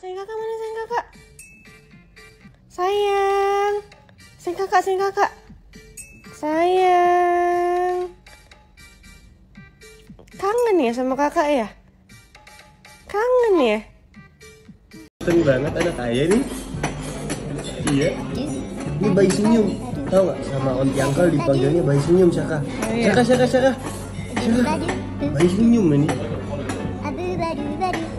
Sayang kakak mana sayang kakak? Sayang. Sayang kakak, sayang kakak. Sayang. Kangen ya sama kakak ya? Kangen ya? Seneng banget anak ayah nih. Iya. Ini bayi senyum. tau gak sama onti angkel dipanggilnya bayi senyum Saka. Saka, Saka, Saka. Saka. Bayi senyum ini. Aduh, aduh, aduh.